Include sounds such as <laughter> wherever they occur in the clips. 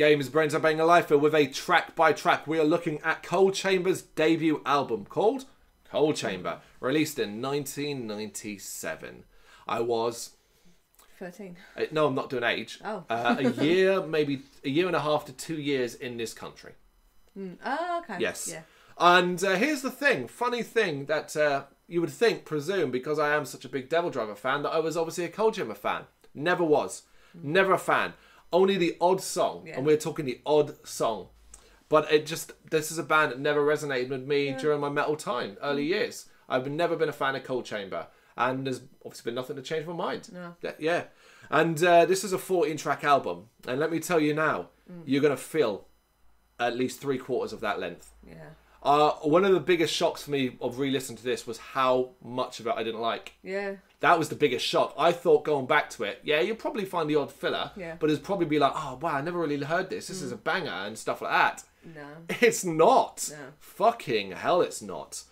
Games Brains are Bang a Lifer with a track by track. We are looking at Coal Chamber's debut album called Coal Chamber, released in 1997. I was 13. uh, no, I'm not doing age. Oh. uh, a <laughs> year, maybe a year and a half to two years in this country. Mm. Oh, okay. Yes. Yeah. And uh, here's the thing, funny thing that uh, you would think, presume, because I am such a big DevilDriver fan, that I was obviously a Coal Chamber fan. Never was. Never a fan. Only the odd song, Yeah. and we're talking the odd song. But it just, this is a band that never resonated with me during my metal time, early years. I've never been a fan of Coal Chamber, and there's obviously been nothing to change my mind. No. Yeah, yeah. And uh, this is a 14 track album, and let me tell you now, you're going to feel at least three quarters of that length. Yeah. Uh, one of the biggest shocks for me of re-listening to this was how much of it I didn't like. Yeah. That was the biggest shock. I thought going back to it, yeah, you'll probably find the odd filler, Yeah. but it'd probably be like, oh wow, I never really heard this. This is a mm. banger and stuff like that. No. <laughs> It's not. No. Fucking hell, it's not.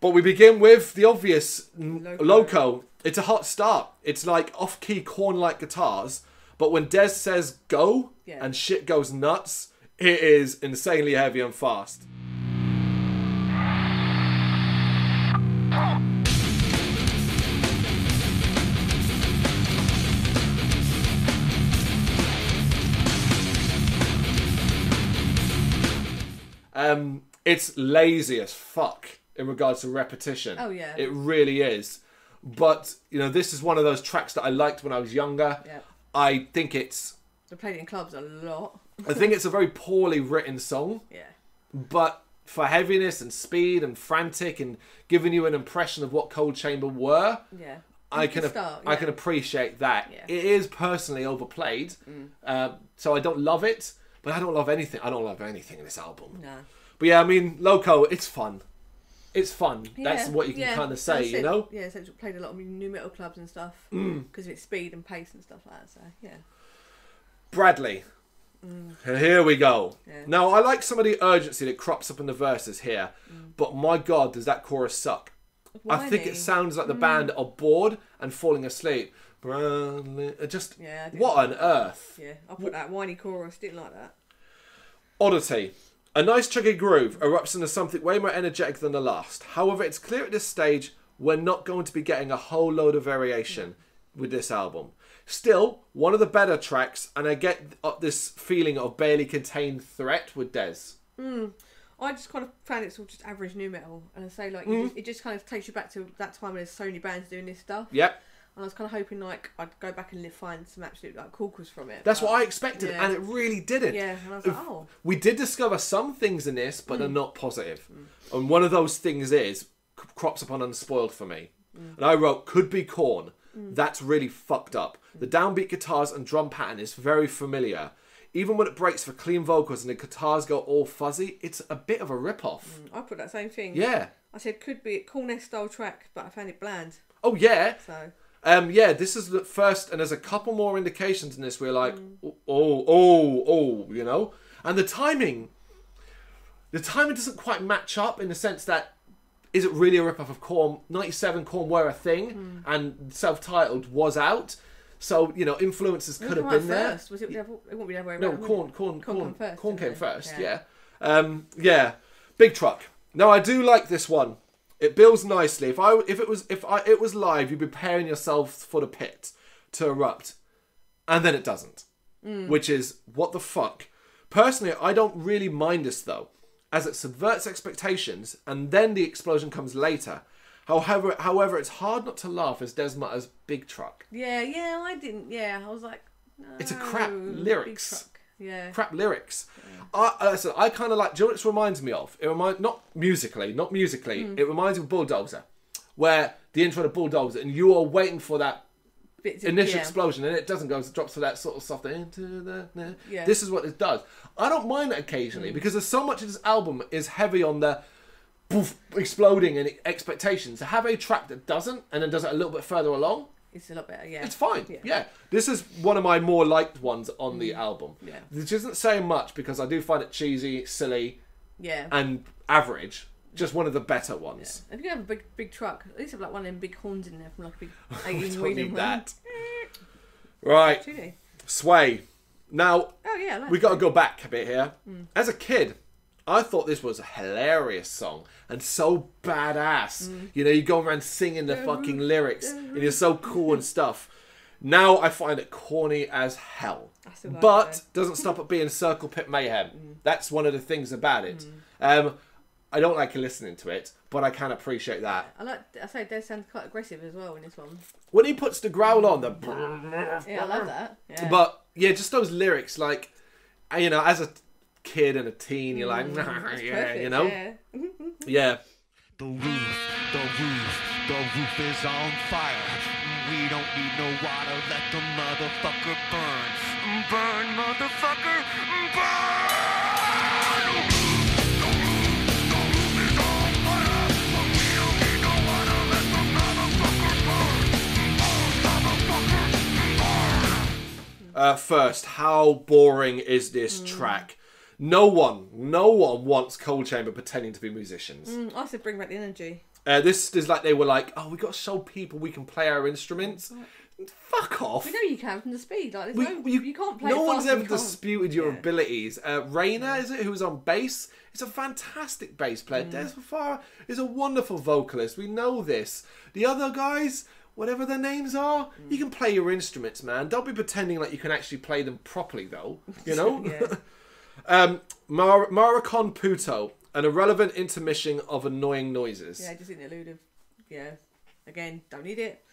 But we begin with the obvious n- Loco. loco. It's a hot start. It's like off-key Korn-like guitars, but when Des says go Yeah. and shit goes nuts, it is insanely heavy and fast. Um, it's lazy as fuck in regards to repetition. Oh, yeah. it really is. But you know, this is one of those tracks that I liked when I was younger. Yeah. I think it's, They played it in clubs a lot. I think it's a very poorly written song, Yeah. but for heaviness and speed and frantic and giving you an impression of what Coal Chamber were, Yeah. I can start, I can appreciate that. Yeah. It is personally overplayed, um, so I don't love it. But I don't love anything. I don't love anything in this album. No. But yeah, I mean, Loco, it's fun. It's fun. That's what you can yeah. kind of say, you know. Yeah, so played a lot of nu metal clubs and stuff Mm. because of its speed and pace and stuff like that. So yeah, Bradley. Mm. Here we go. Yeah. Now, I like some of the urgency that crops up in the verses here, mm. but my god, does that chorus suck? I think it sounds like the mm. band are bored and falling asleep. Bradley, it just Yeah, what like on earth? yeah. I put that whiny chorus. Didn't like that. Oddity. A nice chuggy groove erupts into something way more energetic than the last. However, it's clear at this stage we're not going to be getting a whole load of variation with this album. Still, one of the better tracks, and I get this feeling of barely contained threat with Des. I just kind of found it's of just average nu metal, and I say like Mm. just, it just kind of takes you back to that time when there's so many bands doing this stuff. Yep, And I was kind of hoping like I'd go back and find some absolute like corkers from it. that's but- what I expected, yeah. and it really didn't. Yeah, and I was like, oh, We did discover some things in this, but Mm. they're not positive. And one of those things is c- crops upon unspoiled for me. Mm. And I wrote could be Korn. That's really fucked up. The downbeat guitars and drum pattern is very familiar. Even when it breaks for clean vocals and the guitars go all fuzzy, it's a bit of a rip-off. I put that same thing. Yeah. I said could be a coolness style track, but I found it bland. Oh yeah. So Um, yeah, this is the first, and there's a couple more indications in this. We're like, Mm. oh, oh, oh, you know, and the timing, the timing doesn't quite match up in the sense that is it really a rip-off of Korn? '97 Korn were a thing, Mm. and self-titled was out, so you know influences could have been there. First? Was it? It won't be other No, Korn, Korn, Korn Korn, came first, Korn came first. Yeah. Yeah, um, yeah, big truck. Now I do like this one. It builds nicely. If I, if it was, if I, it was live, you'd be preparing yourself for the pit to erupt, and then it doesn't, Mm. which is what the fuck. Personally, I don't really mind this though, as it subverts expectations, and then the explosion comes later. However, however, it's hard not to laugh as Desmutter's big truck. Yeah, yeah, I didn't. Yeah, I was like, no, It's a crap lyrics. Yeah. crap lyrics. I, uh, listen, I kind of like. Do you know what this reminds me of? It reminds not musically, not musically. Hmm. It reminds me of Bulldozer, where the intro to Bulldozer, and you are waiting for that of- initial yeah. explosion, and it doesn't go. It drops to that sort of soft into the. Yeah. This is what it does. I don't mind that occasionally because there's so much of this album is heavy on the. Poof, exploding and expectations. To have a track that doesn't, and then does it a little bit further along, It's a lot better. Yeah. it's fine. Yeah. Yeah. This is one of my more liked ones on the mm. album. Yeah. Which isn't saying much because I do find it cheesy, silly, Yeah. and average. Just one of the better ones. If you have a big big truck, at least have like one of them big horns in there from like a big We don't need that. <laughs> Right. Sway. Now, Oh yeah, like we got to go back a bit here. Mm. As a kid, I thought this was a hilarious song and so badass. Mm. You know, you go around singing the fucking lyrics and you're so cool and <laughs> stuff. Now I find it corny as hell. Like But it doesn't stop it being circle pit mayhem. <laughs> Mm. That's one of the things about it. Mm. Um, I don't like listening to it, but I can appreciate that. I like. I say Des sounds quite aggressive as well in this one. When he puts the growl on, the Yeah, I love that. Yeah. But yeah, just those lyrics, like you know, as a kid and a teen, you're like, It's yeah, perfect, you know, Yeah. <laughs> yeah. The roof, the roof, the roof is on fire. We don't need no water, let the motherfucker burn. Burn, motherfucker, burn! Uh, first, how boring is this track? No one, no one wants Coal Chamber pretending to be musicians. Mm, I said bring back the energy. Uh, this is like they were like, oh, we got to show people we can play our instruments. Fuck off. We know you can from the speed. Like We- no, you, you, can't play. No one's ever disputed your Yeah. abilities. Uh, Rayna, is it, who was on bass? Is a fantastic bass player. Mm. Des Fafara is a wonderful vocalist. We know this. The other guys, whatever their names are, Mm. you can play your instruments, man. Don't be pretending like you can actually play them properly, though. You know. <laughs> Yeah. Um, Mar- Maricon Puto, an irrelevant intermission of annoying noises. Yeah, just interlude of. Yeah. Again, don't need it.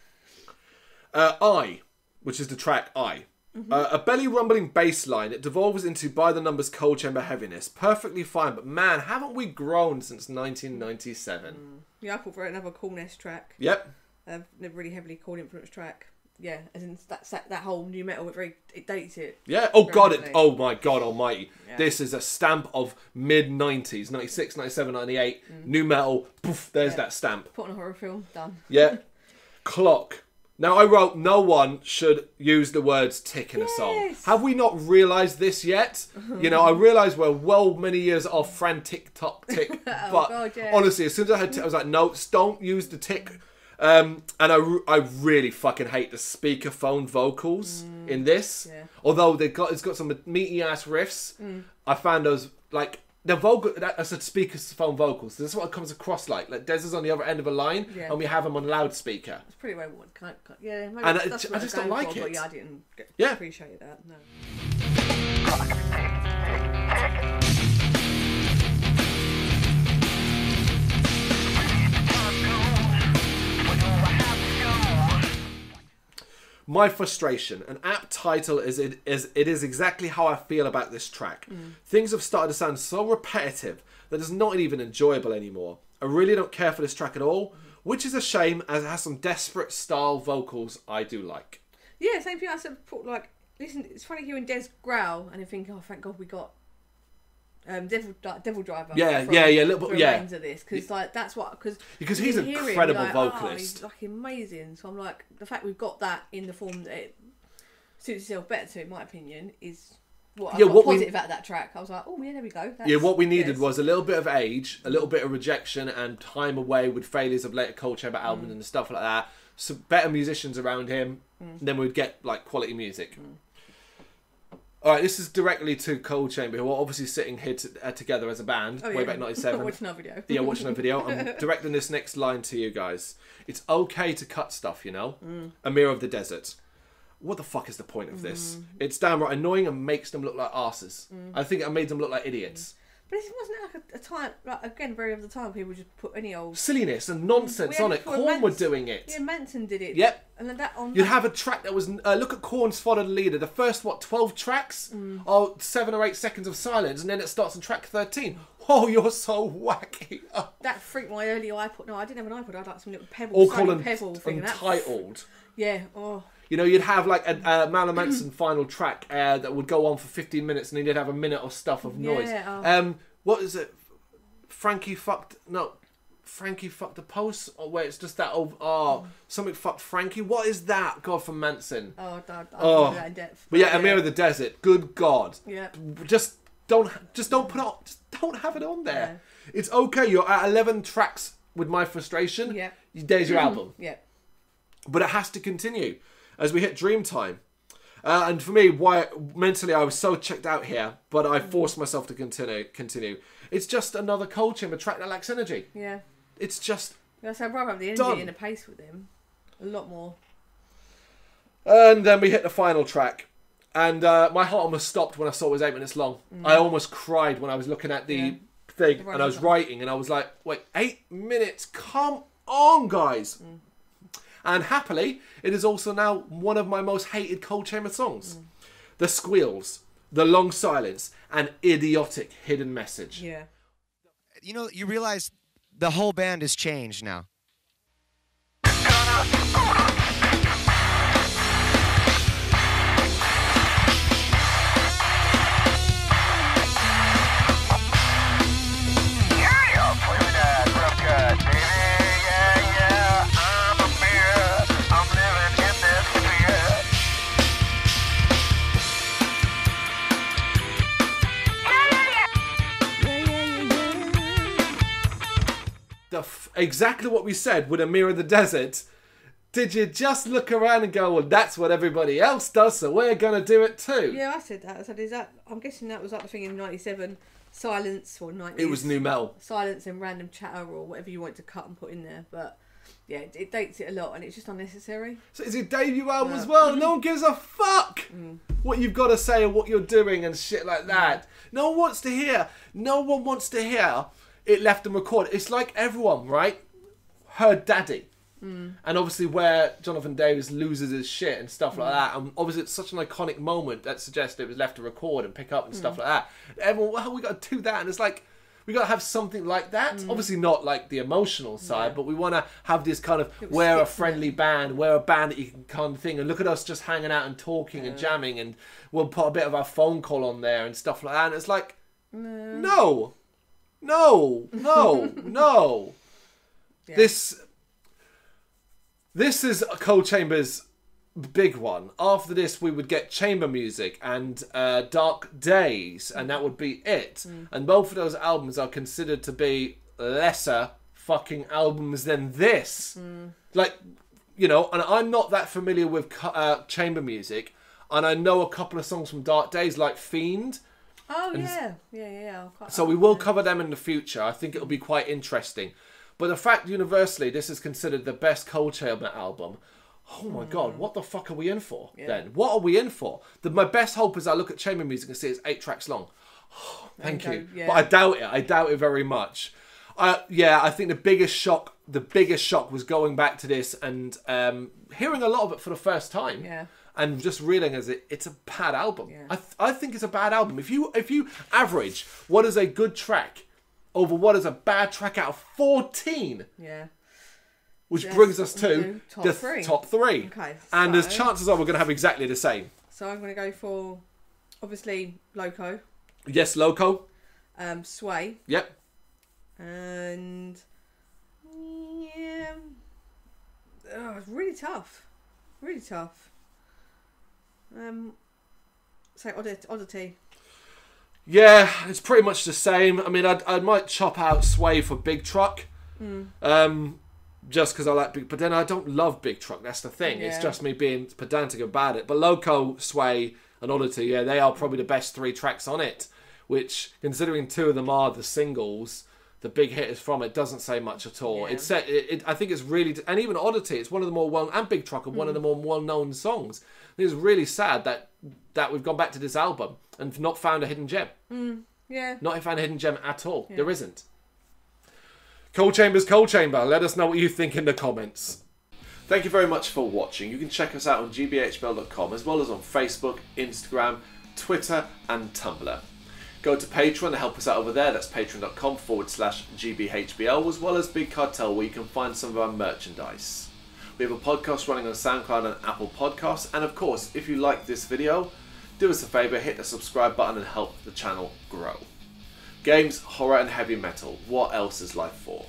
Uh, I, which is the track I. Mm-hmm. Uh, a belly rumbling bass line. It devolves into by the numbers Coal Chamber heaviness. Perfectly fine, but man, haven't we grown since 1997? Yeah, I thought for another coolness track. Yep. Uh, a really heavily cool influence track. Yeah, as in that that, that whole nu metal. It very it dates it. Yeah. Oh god. It, oh my god Almighty. Yeah. This is a stamp of mid 90s, 96, 97, 98. Nu metal. Poof. There's Mm. Yeah. that stamp. Put on a horror film. Done. Yeah. <laughs> Clock. Now I wrote no one should use the words tick in a song. Have we not realised this yet? You know, I <laughs> realise we're well many years off frantic tock tick, <laughs> but Oh, God, yeah. honestly, as soon as I had, t- I was like, no, don't use the tick. Um, and I, I really fucking hate the speakerphone vocals in this. Mm. Yeah. Although they got it's got some meaty ass riffs. Mm. I found those like the vocal. That, I said speakerphone vocals. This is what it comes across like. Like Des is on the other end of a line, Yeah. and we have him on loudspeaker. It's pretty well what kind of, yeah. Maybe And I- that's I what just don't going like for, it. But yeah, I didn't get, Yeah. appreciate that. No. My frustration, an apt title is it is it is exactly how I feel about this track. Mm. Things have started to sound so repetitive that it's not even enjoyable anymore. I really don't care for this track at all, which is a shame as it has some desperate style vocals I do like. Yeah, same thing. I said, put, like, listen, it's funny hearing Des growl and then think, oh, thank God we got um, Devil DevilDriver. Yeah, from- yeah, yeah, a little bit- yeah. Of this because like that's what because Because he's an hear him, incredible you're Oh, ah, vocalist. he's like amazing. So I'm like, the fact we've got that in the form that it suits itself better to, in my opinion, is what I Yeah, got what positive out of that track. I was like, oh yeah, there we go. That's, Yeah, what we needed yes. was a little bit of age, a little bit of rejection, and time away with failures of later Coal Chamber albums mm. and stuff like that. Some better musicians around him, mm. then we'd get like quality music. Mm. All right, this is directly to Coal Chamber, who are obviously sitting here to, uh, together as a band Oh, way yeah. back <laughs> '97. Watching our video. yeah, watching a video. I'm <laughs> directing this next line to you guys. It's okay to cut stuff, you know. Mm. Amir of the Desert. What the fuck is the point of this? Mm. It's downright annoying and makes them look like asses. Mm. I think it made them look like idiots. But it wasn't like a, a time, like again, very of the time people just put any old. Silliness and nonsense on it. Korn were doing it. Yeah, Manson did it. Yep. And then that on. You'd that- have a track that was uh, look at Korn's Follow the Leader. The first what twelve tracks, oh seven or eight seconds of silence, and then it starts on track thirteen. Oh, <laughs> you're so wacky. Oh, <laughs> that freaked my early iPod. No, I didn't have an iPod. I had like some little pebble, Sony called pebble thing. that- untitled. Yeah. Oh. You know, you'd have like a, a <clears throat> Marilyn Manson final track uh, that would go on for 15 minutes, and then you'd have a minute of stuff of noise. Yeah, oh. Um, what is it? Frankie fucked no, Frankie fucked the post, or where it's just that oh, oh something fucked Frankie. What is that? God from Manson. Oh, don't, I Oh. that depth. But yeah, Amir of the Desert. Good God. Yeah. Just don't, just don't put it on. Just don't have it on there. It's okay. You're at 11 tracks with my frustration. Yeah. There's your <clears throat> album Yeah. but it has to continue as we hit Dreamtime. Uh, and for me, why mentally I was so checked out here, but I forced myself to continue. Continue. It's just another Coal Chamber track that lacks energy. Yeah. It's just. Yeah, so I'd rather have the energy Done. and the pace with him. A lot more. And then we hit the final track. And uh, my heart almost stopped when I saw it was eight minutes long. I almost cried when I was looking at the Yeah. thing The and I was writing and I was like, wait, eight minutes? Come on, guys. And happily, it is also now one of my most hated Coal Chamber songs. Mm. The squeals, the long silence, and idiotic hidden message. Yeah. You know, you realize the whole band has changed now. The f- exactly what we said with a mirror in the desert. Did you just look around and go, well, that's what everybody else does, so we're going to do it too? Yeah, I said that. I said, is that? I'm guessing that was like the thing in '97. Silence or '90s. It was New Mel. silence and random chatter or whatever you want to cut and put in there. But yeah, it, dates it a lot and it's just unnecessary. So it's your debut album Yeah. as well. No one gives a fuck Mm. what you've got to say or what you're doing and shit like that. No one wants to hear. No one wants to hear it left and recorded. It's like everyone, right? Her Daddy. Mm. And obviously, where Jonathan Davis loses his shit and stuff Mm. like that, and obviously it's such an iconic moment that suggests it was left to record and pick up and Mm. stuff like that. Everyone, well, we got to do that, and it's like we got to have something like that. Mm. Obviously, not like the emotional side, but we want to have this kind of we're a friendly band, we're a band that you can kind of thing, and look at us just hanging out and talking and jamming, and we'll put a bit of our phone call on there and stuff like that. And it's like, no, no, no, no. Yeah. <laughs> This this is Coal Chambers big one. After this, we would get chamber music and uh, Dark Days, and that would be it. And both of those albums are considered to be lesser fucking albums than this. Like, you know, and I'm not that familiar with uh, chamber music, and I know a couple of songs from Dark Days, like Fiend. Oh yeah, yeah, yeah. yeah. Quite So we will cover them in the future. I think it'll be quite interesting. But the fact universally this is considered the best Coal Chamber album. Oh my god, what the fuck are we in for then? What are we in for? The, my best hope is I look at chamber music and see it's eight tracks long. Thank Okay, you. yeah. But I doubt it. I doubt it very much. Uh, yeah, I think the biggest shock, the biggest shock was going back to this and um, hearing a lot of it for the first time Yeah. And just realizing it, it's a bad album. Yeah. I, th- I think it's a bad album. If you if you average what is a good track over what is a bad track out of fourteen, Yeah. which Yes, brings us to. Top the three. top three. Okay, and there's chances are we're going to have exactly the same. So I'm gonna go for obviously Loco, Yes, Loco. um, Sway, Yep. and yeah, oh, it's really tough, really tough. Um, say oddity, oddity. Yeah, it's pretty much the same. I mean, I'd, I might chop out Sway for Big Truck, um, just because I like Big. But then I don't love Big Truck. That's the thing. It's just me being pedantic about it. But Loco, Sway, and Oddity, yeah, they are probably the best three tracks on it. Which, considering two of them are the singles, the big hitters from it doesn't say much at all. Yeah. It's set. It, it, I think it's really, and even Oddity, it's one of the more well, and Big Truck are one of mm. the more well-known songs. I think it's really sad that that we've gone back to this album and not found a hidden gem. Mm, yeah, Not found a hidden gem at all. There isn't. Coal Chambers, Coal Chamber. Let us know what you think in the comments. Thank you very much for watching. You can check us out on gbhbl.com as well as on Facebook, Instagram, Twitter, and Tumblr. Go to Patreon to help us out over there. That's patreon.com forward slash gbhbl, as well as Big Cartel, where you can find some of our merchandise. We have a podcast running on SoundCloud and Apple Podcasts. And of course, if you like this video, do us a favour, hit the subscribe button and help the channel grow. Games, horror, and heavy metal. What else is life for?